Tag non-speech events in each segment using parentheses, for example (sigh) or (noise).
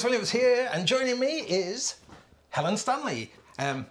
Gaz Williams here, and joining me is Helen Stanley. Um,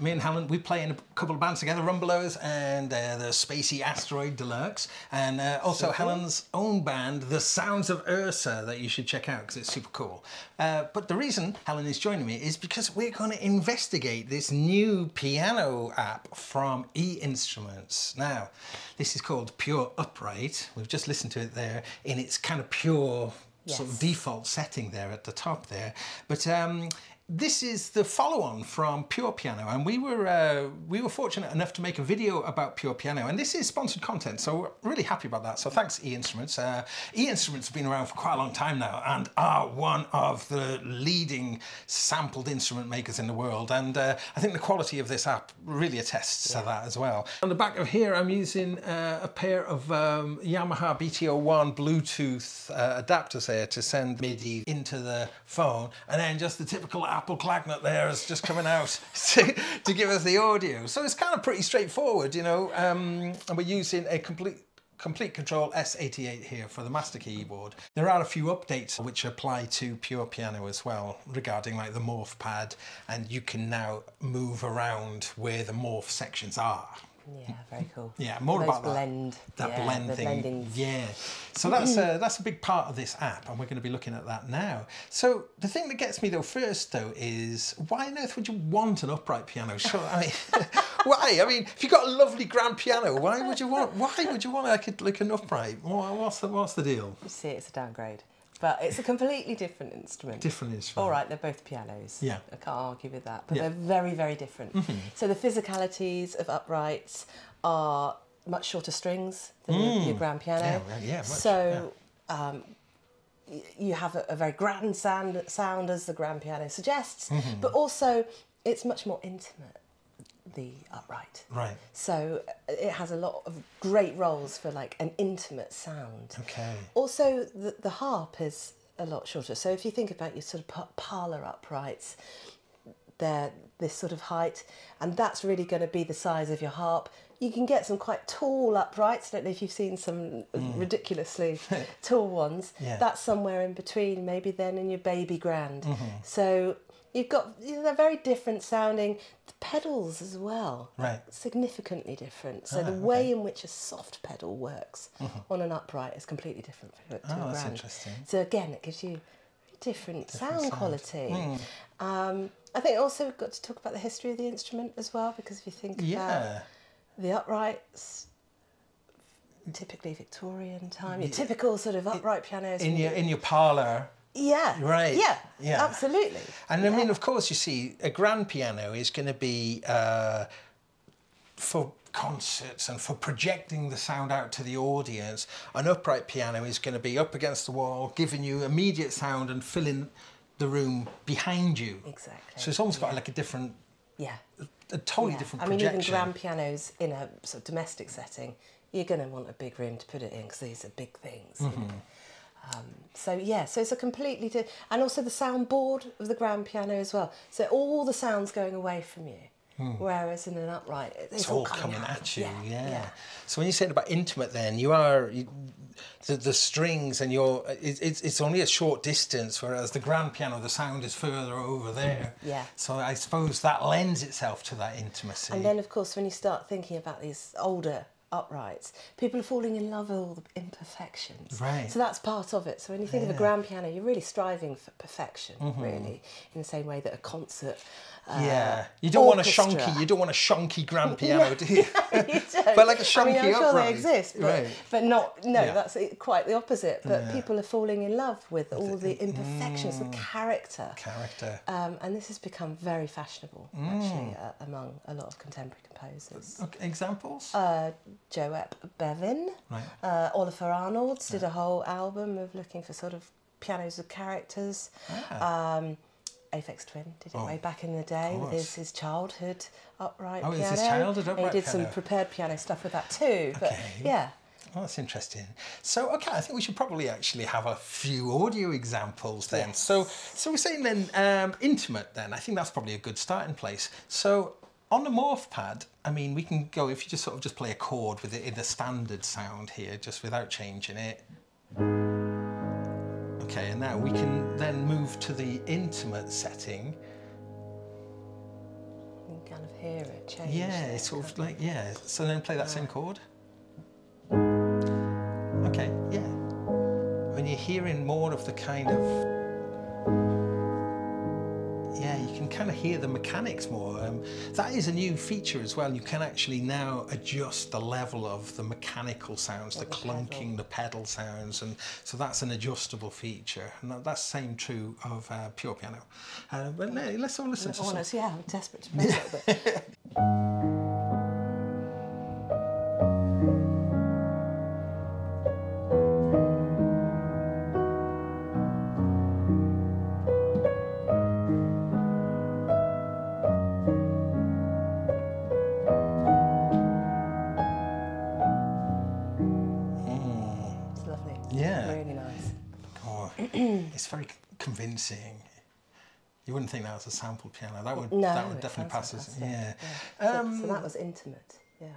me and Helen, we play in a couple of bands together, Rumblers and uh, the Spacey Asteroid Deluxe, and uh, also. Helen's own band, The Sounds of Ursa, that you should check out because it's super cool. Uh, but the reason Helen is joining me is because we're going to investigate this new piano app from E Instruments. Now, this is called Pure Upright. We've just listened to it there in its kind of pure sort of default setting there at the top there. But um, this is the follow-on from Pure Piano, and we were uh, we were fortunate enough to make a video about Pure Piano, and this is sponsored content, so we're really happy about that. So thanks, E Instruments. Uh, e Instruments have been around for quite a long time now, and are one of the leading sampled instrument makers in the world. And uh, I think the quality of this app really attests to that as well. On the back of here, I'm using uh, a pair of um, Yamaha BT01 Bluetooth uh, adapters there to send MIDI into the phone, and then just the typical Apple clagnet there is just coming out to, to give us the audio. So it's kind of pretty straightforward, you know. Um, and we're using a complete Komplete Kontrol S88 here for the master keyboard. There are a few updates which apply to Pure Piano as well regarding like the morph pad and you can now move around where the morph sections are. Yeah, very cool. (laughs) Yeah, more Those about that. blend, That yeah, blend thing. blendings. Yeah. So that's a, (laughs) that's a big part of this app, and we're going to be looking at that now. So the thing that gets me though first though is why on earth would you want an upright piano? Sure, I mean, (laughs) why? I mean, if you've got a lovely grand piano, why would you want? Why would you want like a, like an upright? What's the what's the deal? You see, it's a downgrade, but it's a completely different instrument. Different instrument. All right, they're both pianos. Yeah. I can't argue with that, but Yeah. They're very, very different. So the physicalities of uprights are much shorter strings than your, your grand piano. Mm. Yeah, yeah, much, so um, you have a, a very grand sound, sound, as the grand piano suggests, Mm-hmm. but also it's much more intimate. The upright. Right. So uh, it has a lot of great roles for like an intimate sound. Okay. Also, the, the harp is a lot shorter. So if you think about your sort of parlour uprights, they're this sort of height, and that's really going to be the size of your harp. You can get some quite tall uprights. I don't know if you've seen some ridiculously (laughs) tall ones. Yeah. That's somewhere in between, maybe then in your baby grand. So you've got you know, they're very different sounding. The pedals as well, Right. significantly different. So Ah, the way in which a soft pedal works on an upright is completely different to, Oh, a that's interesting. So again, it gives you different, sound, sound. quality. Hmm. Um, I think also we've got to talk about the history of the instrument as well, because if you think about the uprights, typically Victorian time, your typical sort of upright pianos. In your in your parlor. Yeah, Right, yeah, yeah. absolutely. And I mean, of course, you see, a grand piano is going to be uh, for concerts and for projecting the sound out to the audience. An upright piano is going to be up against the wall, giving you immediate sound and filling the room behind you. Exactly, So it's almost got like a different, Yeah. a totally yeah. different I mean, projection. even grand pianos in a sort of domestic setting, you're going to want a big room to put it in because these are big things. Mm-hmm. Um, so yeah, so it's a completely di- and also the soundboard of the grand piano as well. So all the sounds going away from you, whereas in an upright, it's, Hmm. it's all coming, coming at you. Yeah, Yeah, yeah. So when you said about intimate, then you are you, the the strings and your it, it's it's only a short distance, whereas the grand piano the sound is further over there. Yeah. So I suppose that lends itself to that intimacy. And then, of course, when you start thinking about these older uprights, people are falling in love with all the imperfections. Right. So that's part of it. So when you think of a grand piano, you're really striving for perfection, Mm-hmm. really, in the same way that a concert. Uh, yeah, you don't want a shonky. You don't want a shonky grand (laughs) piano, do you? (laughs) you don't. (laughs) But like a mean, shonky I'm sure upright. they exist, but, Right. but not. No, Yeah. that's quite the opposite. But Yeah. people are falling in love with all the imperfections, the character. Character. Um, and this has become very fashionable, actually, uh, among a lot of contemporary composers. Okay, examples? Uh, Joep Beving, Right. uh, Ólafur Arnalds did a whole album of looking for sort of pianos with characters. Ah. Um, Aphex Twin did it Oh, way back in the day with his, his childhood upright Oh, piano. his childhood And upright He did some prepared piano stuff with that too. But Okay. yeah, Oh, that's interesting. So, okay, I think we should probably actually have a few audio examples then. Yes. So, so we're saying then um, intimate. Then I think that's probably a good starting place. So, on the morph pad, I mean, we can go if you just sort of just play a chord with it in the standard sound here, just without changing it. Okay, and now we can then move to the intimate setting. You can kind of hear it change. Yeah, it's sort of like, yeah. So then play that same chord. Okay, yeah. When you're hearing more of the kind of, kind of hear the mechanics more. Um, that is a new feature as well. You can actually now adjust the level of the mechanical sounds, the the clunking, pedal. the pedal sounds, and so that's an adjustable feature. And that, that's same true of uh, pure piano. Uh, but no, let's all listen to Oh, some. yeah, I'm desperate to play a little bit. (laughs) Yeah. Really nice. Oh, (clears throat) it's very convincing. You wouldn't think that was a sampled piano. That would No, that would it definitely pass as yeah. So, Um, so that was intimate. Yeah.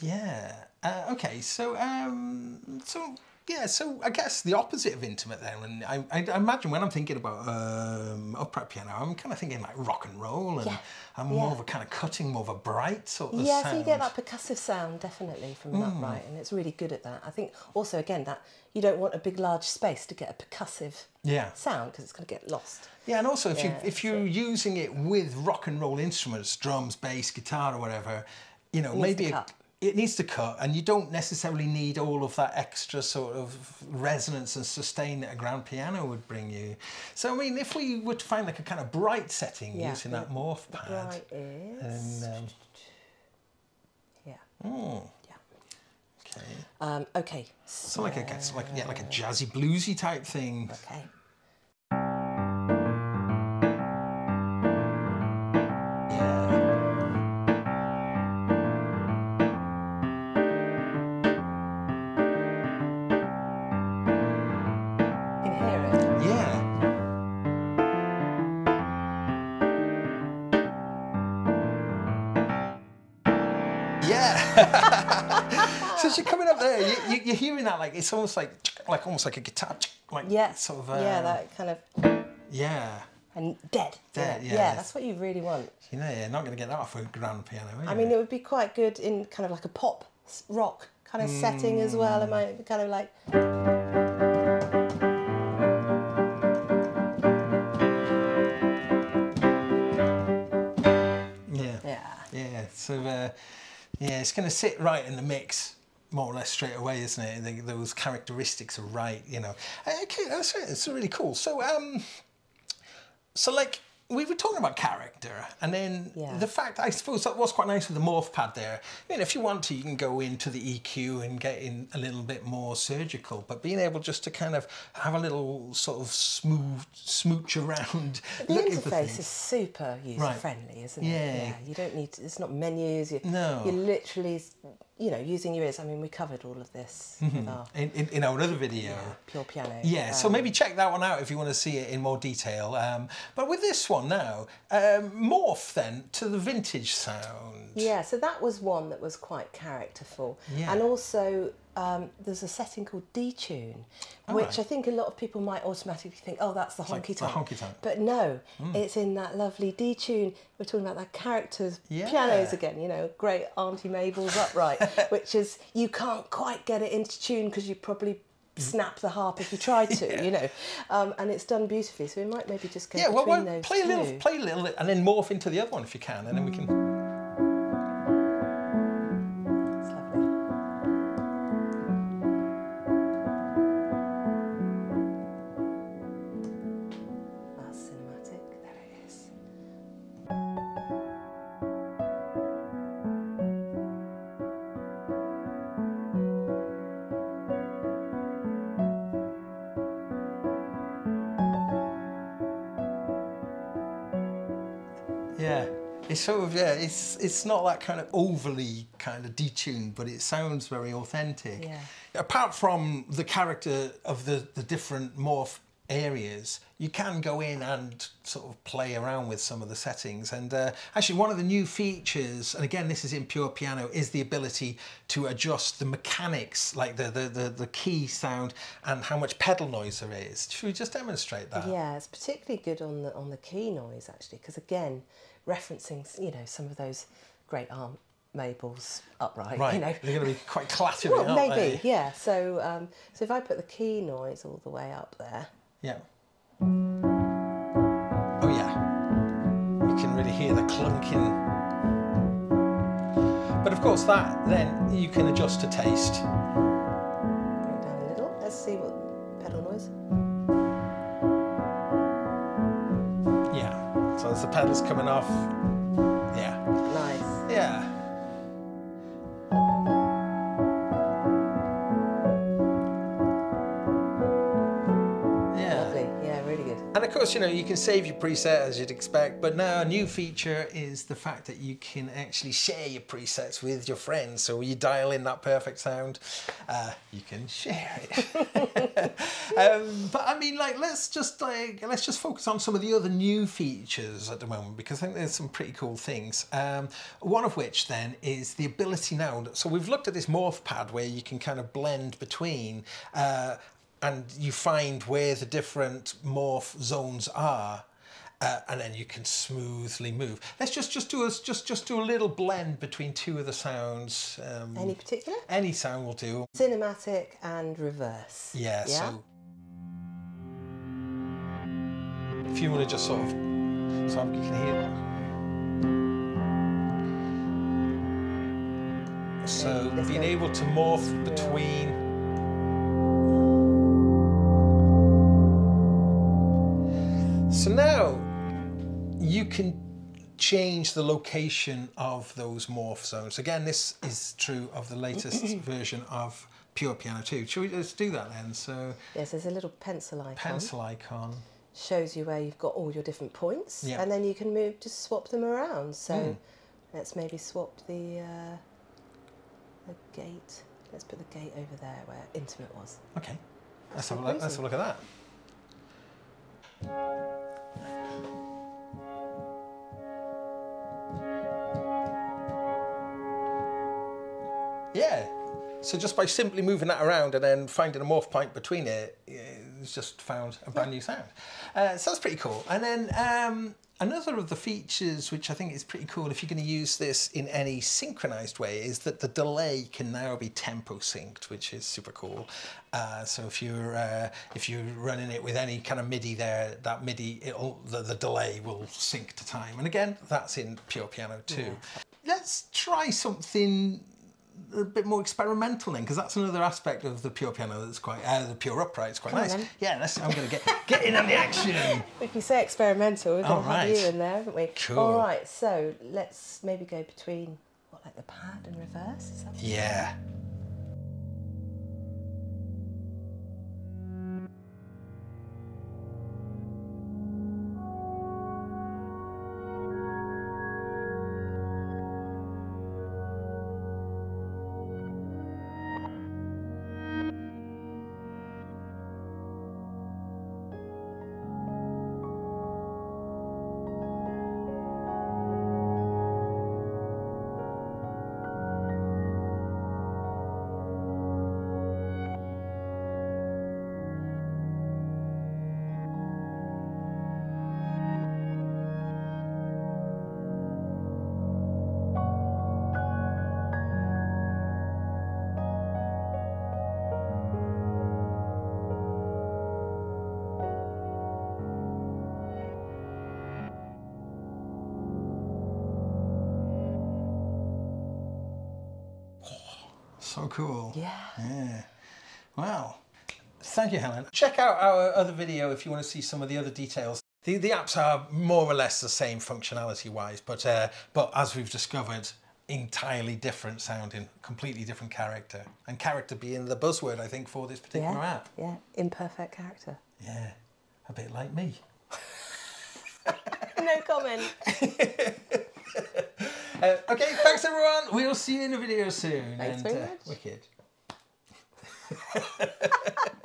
yeah. Uh, okay. So um, so yeah. So I guess the opposite of intimate then. And I, I, I imagine when I'm thinking about um, upright piano, I'm kind of thinking like rock and roll, and Yeah. I'm more Yeah. of a kind of cutting, more of a bright sort of Yeah, sound. so you get that percussive sound definitely from an upright, and it's really good at that. I think also again that you don't want a big large space to get a percussive Yeah. sound because it's going to get lost. Yeah, and also if Yeah, you if you're using it with rock and roll instruments, drums, bass, guitar, or whatever, you know, maybe to it, needs to cut, and you don't necessarily need all of that extra sort of resonance and sustain that a grand piano would bring you. So I mean, if we were to find like a kind of bright setting Yeah, using that morph pad, is and um, yeah, oh, yeah. okay, Um, okay. so like a like yeah, like a jazzy bluesy type thing. Okay. Yeah. (laughs) so as you're coming up there, you, you, you're hearing that like it's almost like like almost like a guitar, like Yeah. sort of uh, yeah, that kind of yeah. and dead. Dead, Yeah, yeah. that's what you really want. You know, you're not going to get that off a grand piano. Are I mean, it would be quite good in kind of like a pop rock kind of setting as well. It might be kind of like yeah. yeah. Yeah, so uh, yeah, it's going to sit right in the mix more or less straight away, isn't it? The, those characteristics are right, you know. Uh, Okay, that's it. It's really cool. So, um, so like we were talking about character, and then Yeah. the fact I suppose that was quite nice with the morph pad there. I mean, if you want to, you can go into the EQ and get in a little bit more surgical, but being able just to kind of have a little sort of smooth smooch around. (laughs) The for interface is super user friendly, isn't it? Yeah. Yeah. You don't need. To, it's not menus. You, No. You're literally, you know, using your ears. I mean, we covered all of this with our in, in, in our other video. pure piano. Yeah, so Um, maybe check that one out if you want to see it in more detail. Um, but with this one now, um, morph then to the vintage sound. Yeah, so that was one that was quite characterful. Yeah. And also, um, there's a setting called detune, which right. I think a lot of people might automatically think, oh, that's the honky tonk. honky tonk. But no, it's in that lovely detune. We're talking about that characters Yeah. pianos again, you know, great Auntie Mabel's upright, (laughs) which is you can't quite get it into tune because you probably snap the harp if you try to, (laughs) you know. Um, and it's done beautifully, so we might maybe just go Yeah, between well those play a little, two. play a little, and then morph into the other one if you can, and then we can. Yeah, it's sort of yeah, it's it's not that kind of overly kind of detuned, but it sounds very authentic. Yeah. Apart from the character of the the different morph areas, you can go in and sort of play around with some of the settings. And uh, actually, one of the new features, and again, this is in Pure Piano, is the ability to adjust the mechanics, like the the the, the key sound and how much pedal noise there is. Should we just demonstrate that? Yeah, it's particularly good on the on the key noise actually, because again, referencing you know some of those great arm Mabel's upright. Right, You know, they're going to be quite clattery, well, maybe they? yeah. So um, so if I put the key noise all the way up there, Yeah. Oh yeah. You can really hear the clunking. But of course that then you can adjust to taste. Pedals coming off. You know, you can save your preset as you'd expect, but now a new feature is the fact that you can actually share your presets with your friends. So you dial in that perfect sound, uh, you can share it. (laughs) um, but I mean, like, let's just like let's just focus on some of the other new features at the moment because I think there's some pretty cool things. Um, one of which then is the ability now. So we've looked at this morph pad where you can kind of blend between. Uh, and you find where the different morph zones are. Uh, and then you can smoothly move. Let's just just do a just just do a little blend between two of the sounds. Um, Any particular? any sound will do. Cinematic and reverse. Yeah. Yeah? So if you want to just sort of so you can hear. So being able to morph between. So now you can change the location of those morph zones. Again, this is true of the latest (clears throat) version of Pure Piano 2. Should we just do that then? So Yes, there's a little pencil icon. pencil icon. Shows you where you've got all your different points, Yeah. and then you can move, just swap them around. So let's maybe swap the uh, the gate. Let's put the gate over there where intimate was. Okay. Let's have, a look, let's have a look at that. Yeah. So just by simply moving that around and then finding a morph point between it, it's just found a brand new sound. Uh, so that's pretty cool. And then um, another of the features, which I think is pretty cool, if you're going to use this in any synchronized way, is that the delay can now be tempo synced, which is super cool. Uh, so if you're uh, if you're running it with any kind of MIDI there, that MIDI, it'll the, the delay will sync to time. And again, that's in Pure Piano too. Let's try something a bit more experimental then, because that's another aspect of the pure piano that's quite, uh, the pure upright It's quite on nice. then. Yeah, let's, I'm going to get get in on the action. (laughs) If you say experimental, we've got All to have right. you in there, haven't we? Cool. All right, so let's maybe go between what, like the pad and reverse. Is that? Yeah. Cool. Yeah. Yeah. Wow. Thank you, Helen. Check out our other video if you want to see some of the other details. The, the apps are more or less the same functionality wise, but, uh, but as we've discovered, entirely different sounding, completely different character. And character being the buzzword, I think, for this particular Yeah. app. Yeah. Imperfect character. Yeah. A bit like me. (laughs) no comment. (laughs) Uh, okay, thanks everyone. We'll see you in the video soon. Thanks and, very uh, much. Wicked. (laughs)